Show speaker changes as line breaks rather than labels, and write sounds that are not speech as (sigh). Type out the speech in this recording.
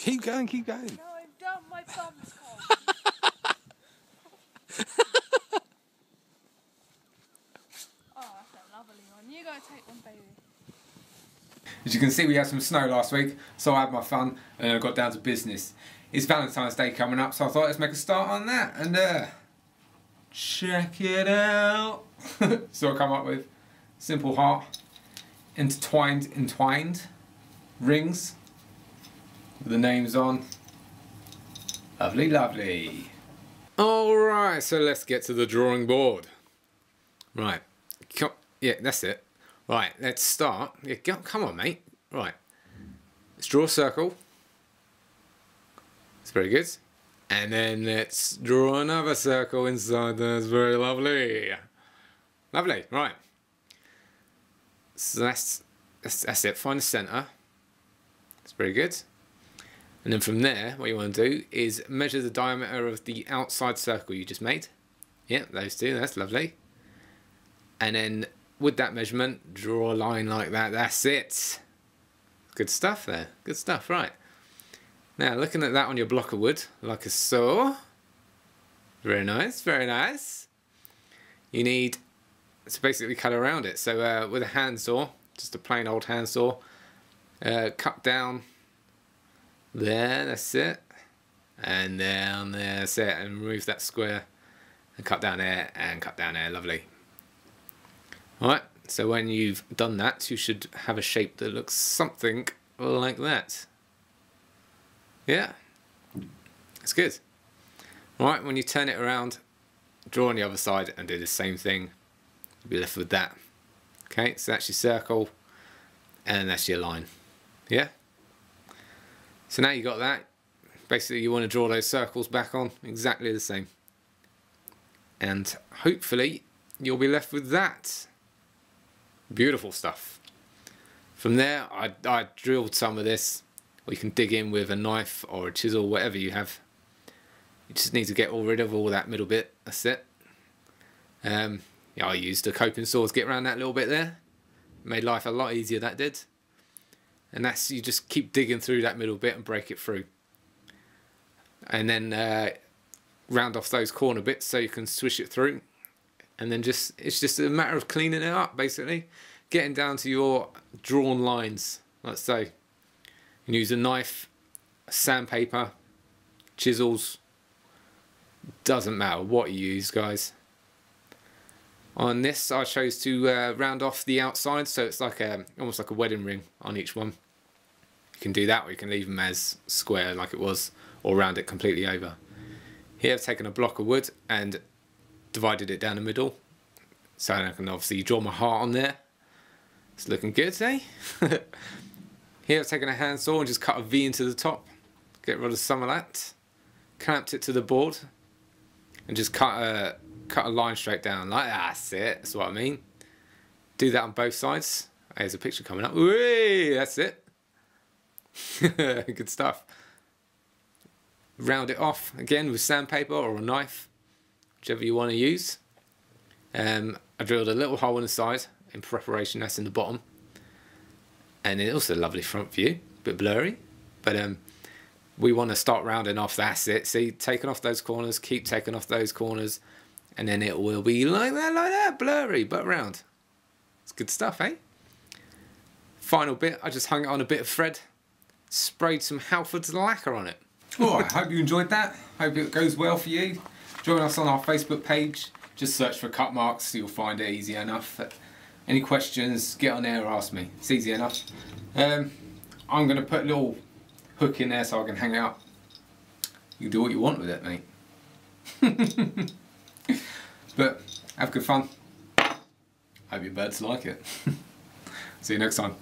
Keep going, keep going.
No, I've done my bum's gone. (laughs) oh, that's a lovely one. You go take one, baby.
As you can see, we had some snow last week, so I had my fun and I got down to business. It's Valentine's Day coming up, so I thought let's make a start on that and uh, check it out. (laughs) so I come up with simple heart, intertwined, entwined rings with the names on. Lovely, lovely. Alright, so let's get to the drawing board. Right, Co- yeah, that's it. Right, let's start. Yeah, go, come on, mate. Right, let's draw a circle. It's very good. And then let's draw another circle inside That's very lovely. Lovely, right. So that's, that's, that's it. Find the centre. It's very good. And then from there, what you want to do is measure the diameter of the outside circle you just made. Yeah, those two, that's lovely. And then with that measurement, draw a line like that, that's it. Good stuff there, good stuff, right. Now, looking at that on your block of wood, like a saw. Very nice, very nice. You need to basically cut around it. So uh, with a handsaw, just a plain old handsaw, uh, cut down there, that's it. And down there, that's it. And remove that square. And cut down there, and cut down there, lovely. Alright, so when you've done that, you should have a shape that looks something like that. Yeah, it's good. Right, when you turn it around, draw on the other side and do the same thing. You'll be left with that. Okay, so that's your circle and that's your line. Yeah? So now you got that. Basically, you want to draw those circles back on exactly the same. And hopefully, you'll be left with that. Beautiful stuff. From there, I, I drilled some of this. Or you can dig in with a knife or a chisel, whatever you have. You just need to get all rid of all that middle bit. That's it. Um, yeah, I used a coping saw to get around that little bit there. Made life a lot easier, that did. And that's, you just keep digging through that middle bit and break it through. And then uh, round off those corner bits so you can swish it through. And then just, it's just a matter of cleaning it up, basically. Getting down to your drawn lines, let's say. You can use a knife, sandpaper, chisels, doesn't matter what you use guys on this I chose to uh, round off the outside. So it's like a almost like a wedding ring on each one. You can do that or you can leave them as square like it was or round it completely over. Here I've taken a block of wood and divided it down the middle. So I can obviously draw my heart on there. It's looking good eh? (laughs) Here I've taken a handsaw and just cut a V into the top. Get rid of some of that. Clamped it to the board and just cut a cut a line straight down like that's it that's what I mean. Do that on both sides. There's a picture coming up. Whee! that's it. (laughs) Good stuff. Round it off again with sandpaper or a knife whichever you want to use. Um, I drilled a little hole in the side in preparation that's in the bottom. And it's also a lovely front view a bit blurry. But um, we want to start rounding off that's it. See taking off those corners keep taking off those corners and then it will be like that like that blurry but round. It's good stuff eh? Final bit I just hung it on a bit of thread sprayed some Halford's lacquer on it. I hope you enjoyed that. Hope it goes well for you. Join us on our Facebook page. Just search for cut marks you'll find it easy enough. Any questions get on there ask me. It's easy enough. Um, I'm going to put a little hook in there so I can hang out. You can do what you want with it, mate. (laughs) but have good fun. Hope your birds like it. (laughs) See you next time.